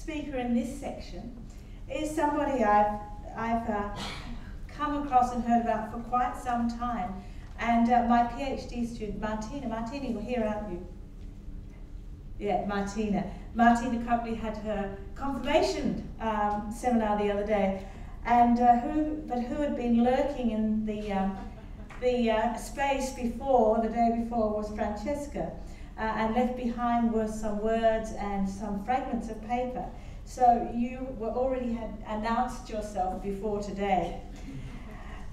speaker in this section is somebody I've, I've uh, come across and heard about for quite some time. And uh, my PhD student, Martina, Martina, you're here, aren't you? Yeah, Martina. Martina Copley had her confirmation um, seminar the other day, and uh, who, but who had been lurking in the um, the uh, space before, the day before, was Francesca, uh, and left behind were some words and some fragments of paper. So you were already had announced yourself before today.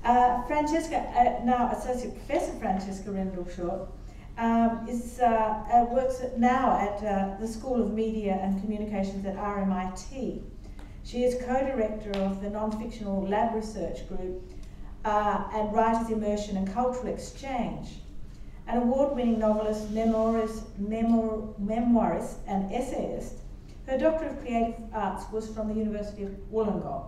Uh, Francesca, uh, now Associate Professor Francesca Rendle-Short, um, is, uh, uh, works now at uh, the School of Media and Communications at RMIT. She is co-director of the non-fictional lab research group uh, and Writers Immersion and Cultural Exchange. An award-winning novelist, memoirist, memoirist and essayist, her Doctor of Creative Arts was from the University of Wollongong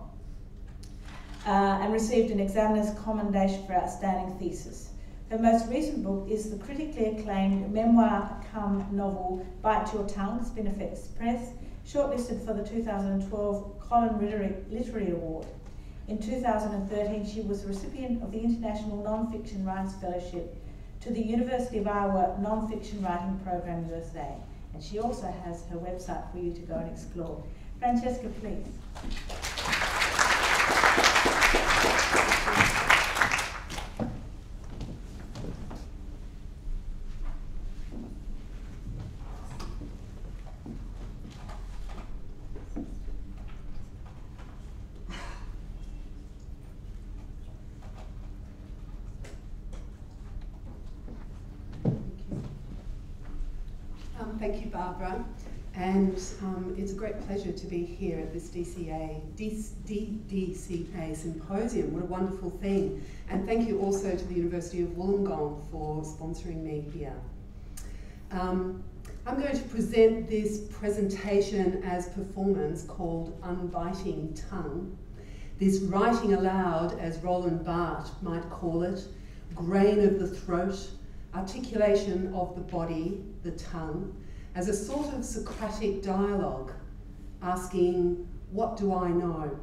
uh, and received an examiner's commendation for outstanding thesis. Her most recent book is the critically acclaimed memoir cum novel Bite Your Tongue, Spinifex Press, shortlisted for the 2012 Colin Literary Award. In 2013, she was the recipient of the International Non-Fiction Writers Fellowship to the University of Iowa Non-Fiction Writing Program USA. And she also has her website for you to go and explore. Francesca, please. Thank you, Barbara. And um, it's a great pleasure to be here at this DCA, DDCA symposium. What a wonderful thing. And thank you also to the University of Wollongong for sponsoring me here. Um, I'm going to present this presentation as performance called Unbiting Tongue. This writing aloud, as Roland Barthes might call it, grain of the throat, articulation of the body, the tongue, as a sort of Socratic dialogue, asking, What do I know?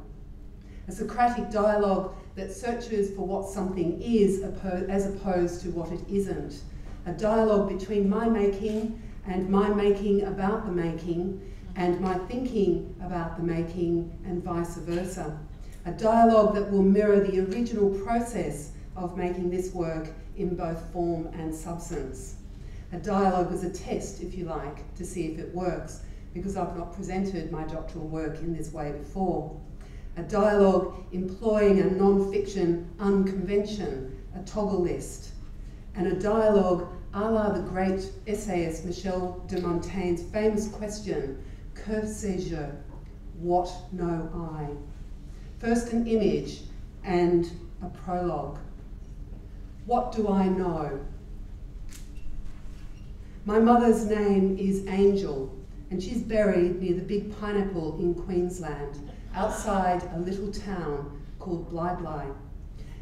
A Socratic dialogue that searches for what something is as opposed to what it isn't. A dialogue between my making and my making about the making and my thinking about the making and vice versa. A dialogue that will mirror the original process of making this work in both form and substance. A dialogue as a test, if you like, to see if it works, because I've not presented my doctoral work in this way before. A dialogue employing a non-fiction unconvention, a toggle list, and a dialogue a la the great essayist Michel de Montaigne's famous question, Que sais-je? What know I? First an image and a prologue. What do I know? My mother's name is Angel, and she's buried near the big pineapple in Queensland, outside a little town called Bli Bli.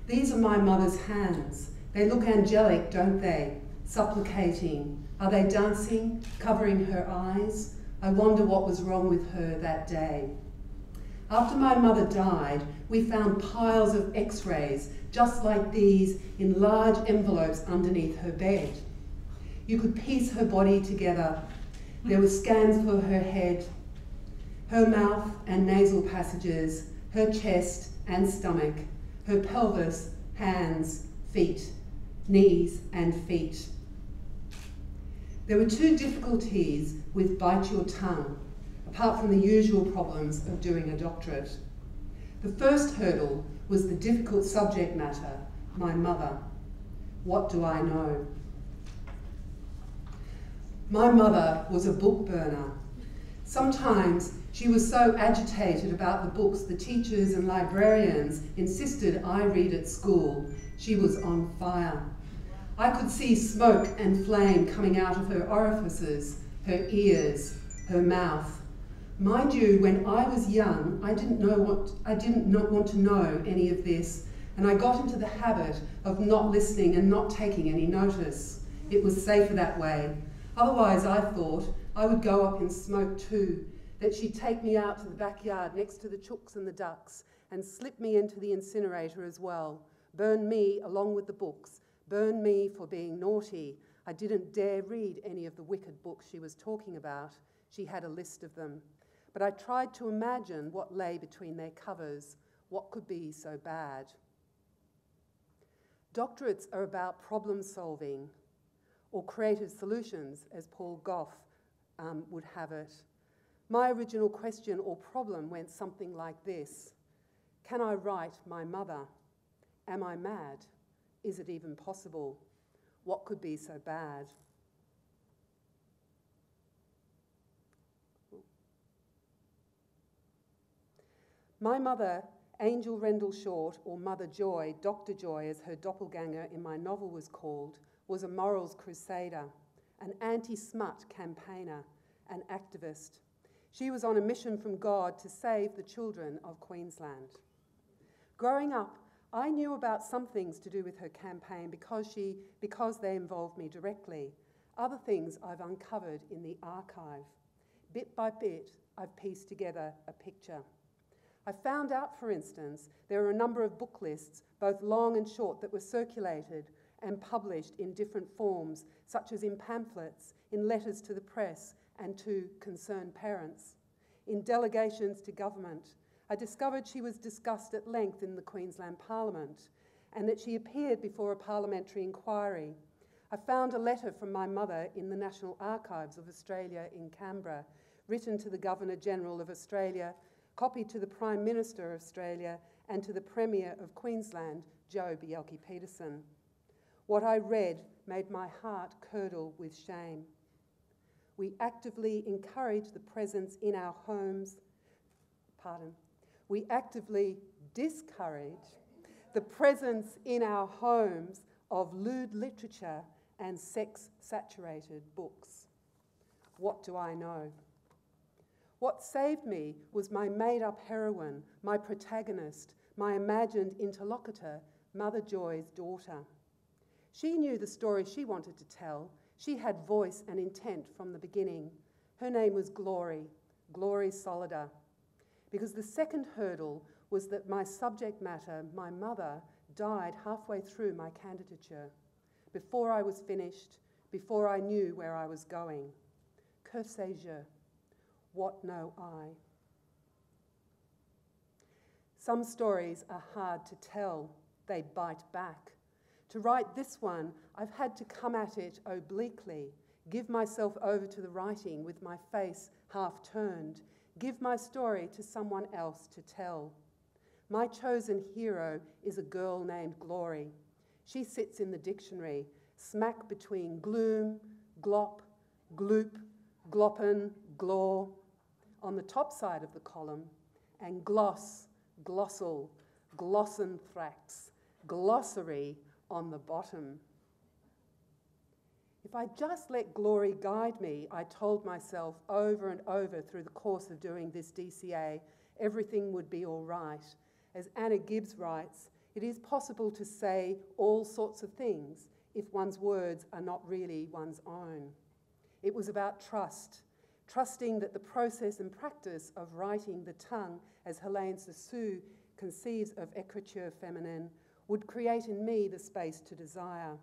These are my mother's hands. They look angelic, don't they? Supplicating. Are they dancing, covering her eyes? I wonder what was wrong with her that day. After my mother died, we found piles of x rays just like these in large envelopes underneath her bed. You could piece her body together. There were scans for her head, her mouth and nasal passages, her chest and stomach, her pelvis, hands, feet, knees and feet. There were two difficulties with Bite Your Tongue, apart from the usual problems of doing a doctorate. The first hurdle was the difficult subject matter, my mother. What do I know? My mother was a book burner. Sometimes she was so agitated about the books the teachers and librarians insisted I read at school, she was on fire. I could see smoke and flame coming out of her orifices, her ears, her mouth. Mind you, when I was young, I didn't know what I didn't not want to know any of this, and I got into the habit of not listening and not taking any notice. It was safer that way, Otherwise, I thought I would go up in smoke too, that she'd take me out to the backyard next to the chooks and the ducks and slip me into the incinerator as well, burn me along with the books, burn me for being naughty. I didn't dare read any of the wicked books she was talking about. She had a list of them. But I tried to imagine what lay between their covers, what could be so bad. Doctorates are about problem solving or creative solutions, as Paul Goff um, would have it. My original question or problem went something like this Can I write my mother? Am I mad? Is it even possible? What could be so bad? My mother, Angel Rendle Short, or Mother Joy, Dr. Joy, as her doppelganger in my novel was called, was a morals crusader, an anti smut campaigner, an activist. She was on a mission from God to save the children of Queensland. Growing up, I knew about some things to do with her campaign because, she, because they involved me directly. Other things I've uncovered in the archive. Bit by bit, I've pieced together a picture. I found out, for instance, there are a number of book lists, both long and short, that were circulated and published in different forms, such as in pamphlets, in letters to the press, and to concerned parents. In delegations to government, I discovered she was discussed at length in the Queensland Parliament and that she appeared before a parliamentary inquiry. I found a letter from my mother in the National Archives of Australia in Canberra, written to the Governor General of Australia, copied to the Prime Minister of Australia, and to the Premier of Queensland, Joh Bjelke-Petersen. What I read made my heart curdle with shame. We actively encourage the presence in our homes, pardon, we actively discourage the presence in our homes of lewd literature and sex saturated books. What do I know? What saved me was my made up heroine, my protagonist, my imagined interlocutor, Mother Joy's daughter. She knew the story she wanted to tell. She had voice and intent from the beginning. Her name was Glory, Glory Solida. Because the second hurdle was that my subject matter, my mother, died halfway through my candidature, before I was finished, before I knew where I was going. Que sais-je? What know I? Some stories are hard to tell, they bite back. To write this one, I've had to come at it obliquely, give myself over to the writing with my face half turned, give my story to someone else to tell. My chosen hero is a girl named Glory. She sits in the dictionary, smack between gloom, glop, gloop, gloppen, glaw, on the top side of the column, and gloss, glossal, glossanthrax, glossary on the bottom. If I just let glory guide me, I told myself over and over through the course of doing this DCA, everything would be all right. As Anna Gibbs writes, it is possible to say all sorts of things if one's words are not really one's own. It was about trust, trusting that the process and practice of writing the tongue, as Helene Cixous conceives of écriture féminine, would create in me the space to desire.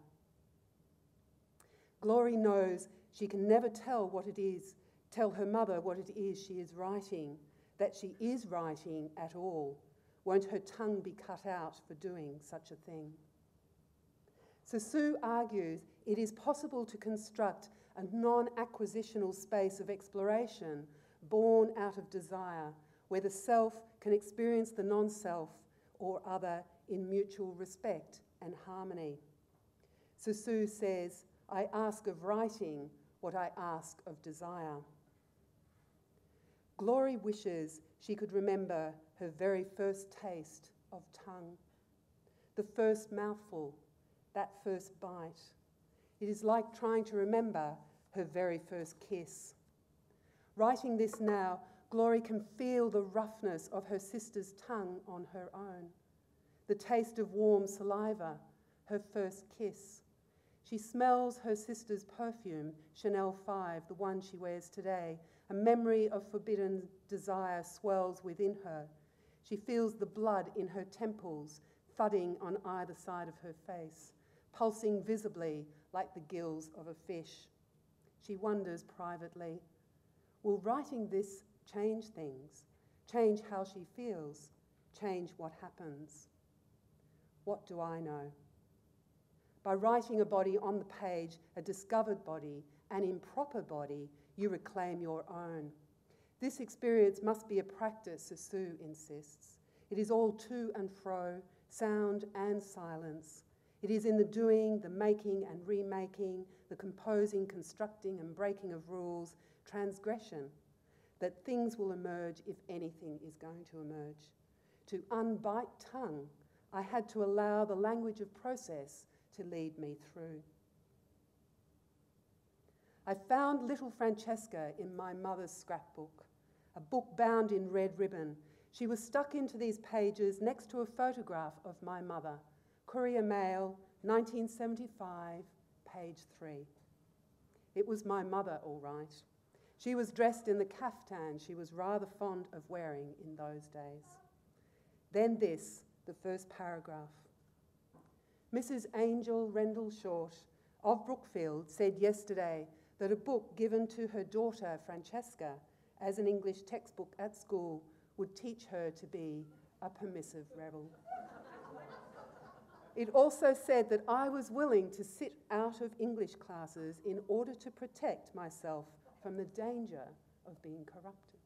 Glory knows she can never tell what it is, tell her mother what it is she is writing, that she is writing at all. Won't her tongue be cut out for doing such a thing? Cixous argues it is possible to construct a non acquisitional space of exploration born out of desire, where the self can experience the non self or other in mutual respect and harmony. Cixous says, I ask of writing what I ask of desire. Glory wishes she could remember her very first taste of tongue, the first mouthful, that first bite. It is like trying to remember her very first kiss. Writing this now, Glory can feel the roughness of her sister's tongue on her own, the taste of warm saliva, her first kiss, she smells her sister's perfume, Chanel 5, the one she wears today, A memory of forbidden desire swells within her. She feels the blood in her temples thudding on either side of her face, pulsing visibly like the gills of a fish. She wonders privately Will writing this change things, change how she feels, change what happens? What do I know? By writing a body on the page, a discovered body, an improper body, you reclaim your own. This experience must be a practice, as Sue insists. It is all to and fro, sound and silence. It is in the doing, the making and remaking, the composing, constructing, and breaking of rules, transgression, that things will emerge if anything is going to emerge. To unbite tongue, I had to allow the language of process to lead me through. I found little Francesca in my mother's scrapbook, a book bound in red ribbon. She was stuck into these pages next to a photograph of my mother. Courier Mail, 1975, page 3. It was my mother, all right. She was dressed in the caftan she was rather fond of wearing in those days. Then this, the first paragraph. Mrs. Angel Rendle Short of Brookfield said yesterday that a book given to her daughter Francesca as an English textbook at school would teach her to be a permissive rebel. It also said that I was willing to sit out of English classes in order to protect myself from the danger of being corrupted.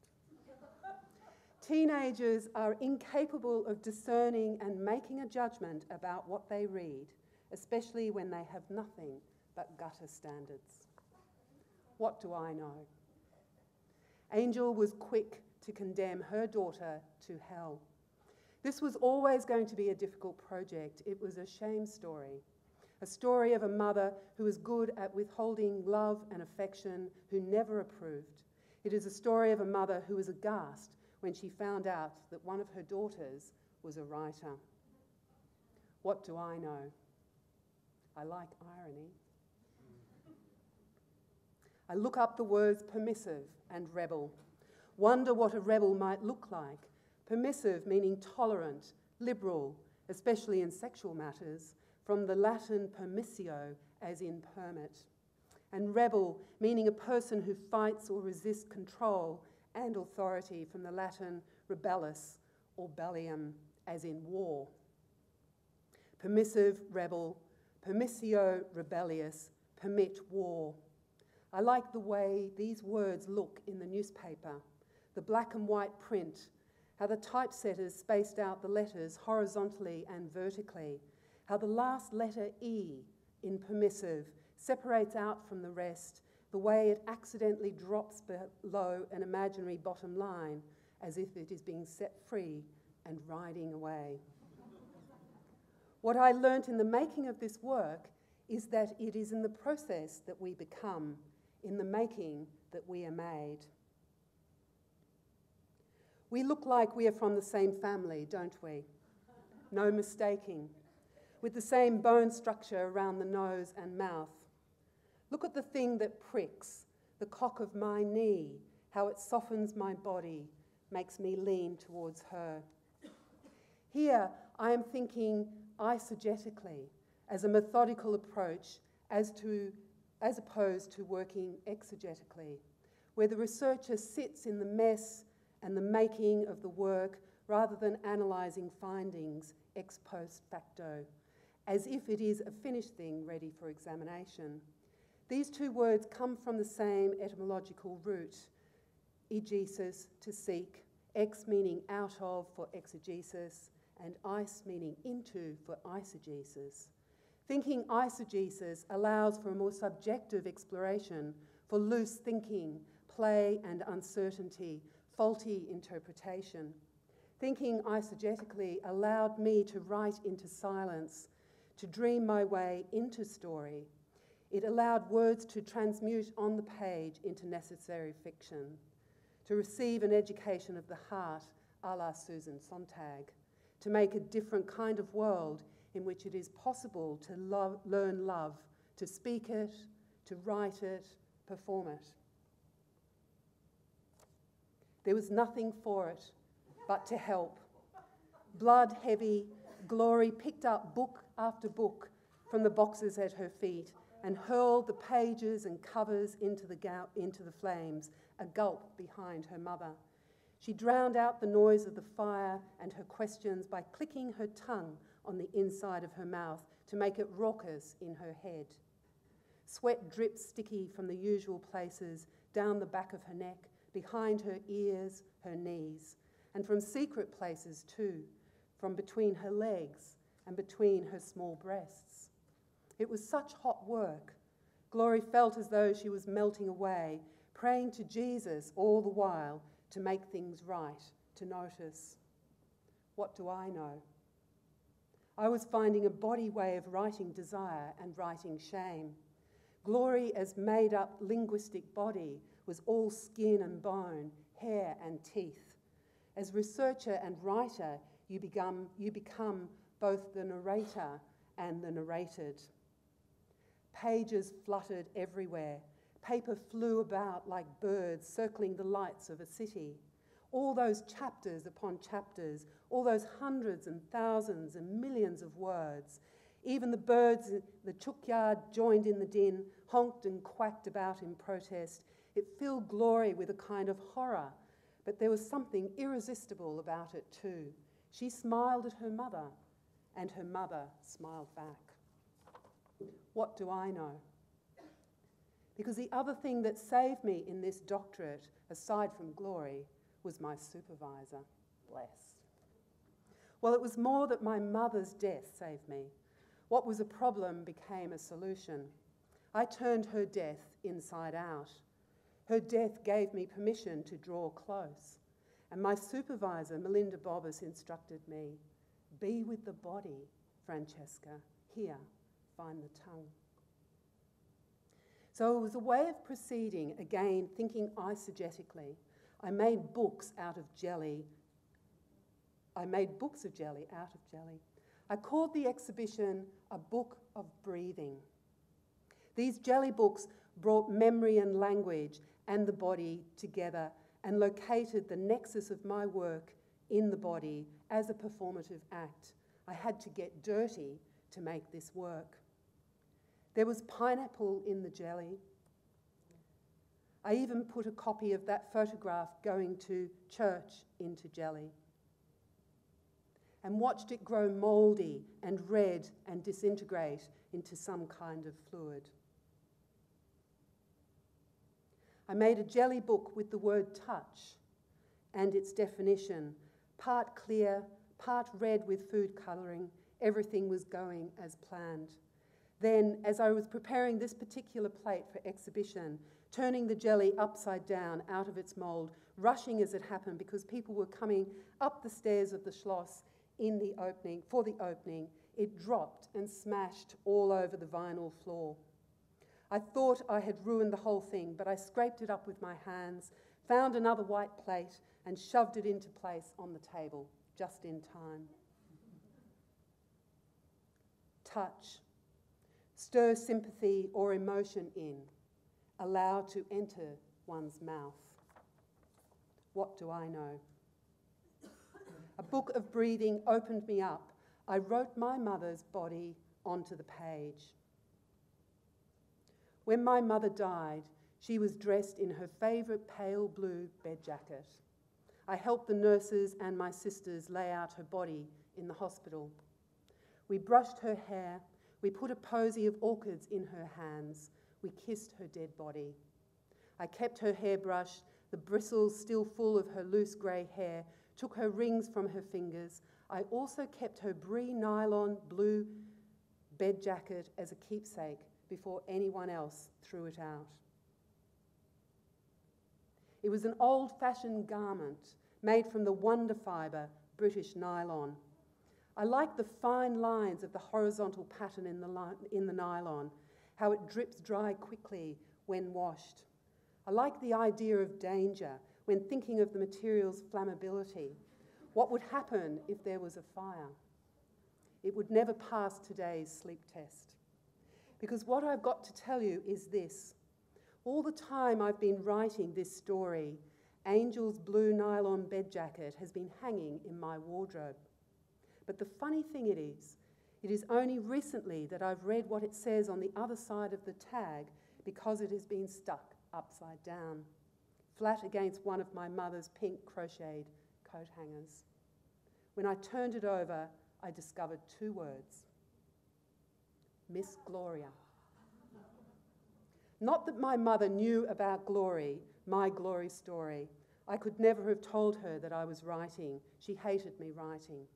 Teenagers are incapable of discerning and making a judgment about what they read, especially when they have nothing but gutter standards. What do I know? Angel was quick to condemn her daughter to hell. This was always going to be a difficult project. It was a shame story. A story of a mother who was good at withholding love and affection, who never approved. It is a story of a mother who was aghast when she found out that one of her daughters was a writer. What do I know? I like irony. I look up the words permissive and rebel, wonder what a rebel might look like. Permissive meaning tolerant, liberal, especially in sexual matters, from the Latin permissio, as in permit. And rebel meaning a person who fights or resists control and authority from the Latin rebellus or bellium, as in war. Permissive, rebel, permissio, rebellious, permit war. I like the way these words look in the newspaper, the black and white print, how the typesetters spaced out the letters horizontally and vertically, how the last letter E in permissive separates out from the rest the way it accidentally drops below an imaginary bottom line as if it is being set free and riding away. what I learnt in the making of this work is that it is in the process that we become, in the making that we are made. We look like we are from the same family, don't we? No mistaking. With the same bone structure around the nose and mouth Look at the thing that pricks, the cock of my knee, how it softens my body, makes me lean towards her. Here, I am thinking eisegetically, as a methodical approach, as, to, as opposed to working exegetically, where the researcher sits in the mess and the making of the work rather than analysing findings ex post facto, as if it is a finished thing ready for examination. These two words come from the same etymological root, egesis, to seek, ex meaning out of for exegesis, and eis meaning into for eisegesis. Thinking eisegesis allows for a more subjective exploration, for loose thinking, play and uncertainty, faulty interpretation. Thinking eisegetically allowed me to write into silence, to dream my way into story, it allowed words to transmute on the page into necessary fiction, to receive an education of the heart a la Susan Sontag, to make a different kind of world in which it is possible to love, learn love, to speak it, to write it, perform it. There was nothing for it but to help. Blood heavy, Glory picked up book after book from the boxes at her feet and hurled the pages and covers into the, into the flames, a gulp behind her mother. She drowned out the noise of the fire and her questions by clicking her tongue on the inside of her mouth to make it raucous in her head. Sweat dripped sticky from the usual places down the back of her neck, behind her ears, her knees, and from secret places too, from between her legs and between her small breasts. It was such hot work. Glory felt as though she was melting away, praying to Jesus all the while to make things right, to notice. What do I know? I was finding a body way of writing desire and writing shame. Glory as made up linguistic body was all skin and bone, hair and teeth. As researcher and writer, you become, you become both the narrator and the narrated. Pages fluttered everywhere. Paper flew about like birds circling the lights of a city. All those chapters upon chapters, all those hundreds and thousands and millions of words. Even the birds, in the chookyard joined in the din, honked and quacked about in protest. It filled glory with a kind of horror, but there was something irresistible about it too. She smiled at her mother, and her mother smiled back. What do I know? Because the other thing that saved me in this doctorate, aside from glory, was my supervisor. Bless. Well, it was more that my mother's death saved me. What was a problem became a solution. I turned her death inside out. Her death gave me permission to draw close. And my supervisor, Merlinda Bobis, instructed me be with the body, Francesca. Here, find the tongue. So it was a way of proceeding, again, thinking eisegetically. I made books out of jelly. I made books of jelly out of jelly. I called the exhibition A Book of Breathing. These jelly books brought memory and language and the body together and located the nexus of my work in the body as a performative act. I had to get dirty to make this work. There was pineapple in the jelly. I even put a copy of that photograph going to church into jelly and watched it grow mouldy and red and disintegrate into some kind of fluid. I made a jelly book with the word touch and its definition, part clear, part red with food colouring. Everything was going as planned. Then, as I was preparing this particular plate for exhibition, turning the jelly upside down out of its mould, rushing as it happened because people were coming up the stairs of the Schloss in the opening, for the opening, it dropped and smashed all over the vinyl floor. I thought I had ruined the whole thing, but I scraped it up with my hands, found another white plate, and shoved it into place on the table just in time. Touch. Stir sympathy or emotion in. Allow to enter one's mouth. What do I know? A book of breathing opened me up. I wrote my mother's body onto the page. When my mother died, she was dressed in her favourite pale blue bed jacket. I helped the nurses and my sisters lay out her body in the hospital. We brushed her hair, we put a posy of orchids in her hands, we kissed her dead body. I kept her hairbrush, the bristles still full of her loose grey hair, took her rings from her fingers. I also kept her Bri-Nylon blue bed jacket as a keepsake before anyone else threw it out. It was an old fashioned garment made from the wonder fibre British nylon. I like the fine lines of the horizontal pattern in the, in the nylon, how it drips dry quickly when washed. I like the idea of danger when thinking of the material's flammability. What would happen if there was a fire? It would never pass today's sleep test. Because what I've got to tell you is this all the time I've been writing this story Angel's blue nylon bed jacket has been hanging in my wardrobe. But the funny thing it is, it is only recently that I've read what it says on the other side of the tag because it has been stuck upside down, flat against one of my mother's pink crocheted coat hangers. When I turned it over, I discovered two words Miss Gloria. Not that my mother knew about glory, my glory story. I could never have told her that I was writing. She hated me writing.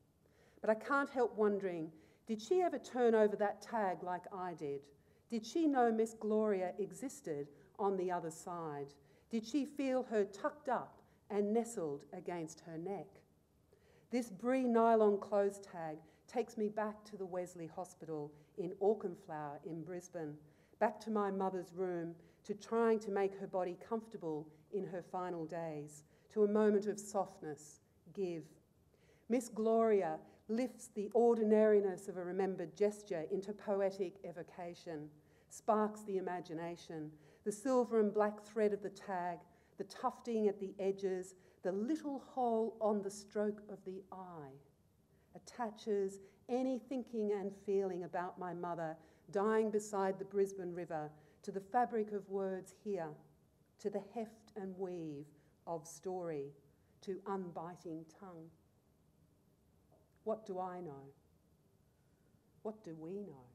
But I can't help wondering did she ever turn over that tag like I did? Did she know Miss Gloria existed on the other side? Did she feel her tucked up and nestled against her neck? This Bri-Nylon clothes tag takes me back to the Wesley Hospital in Auchenflower in Brisbane, back to my mother's room, to trying to make her body comfortable in her final days, to a moment of softness, give. Miss Gloria lifts the ordinariness of a remembered gesture into poetic evocation, sparks the imagination, the silver and black thread of the tag, the tufting at the edges, the little hole on the stroke of the eye, attaches any thinking and feeling about my mother dying beside the Brisbane River to the fabric of words here, to the heft and weave of story, to unbiting tongue. What do I know? What do we know?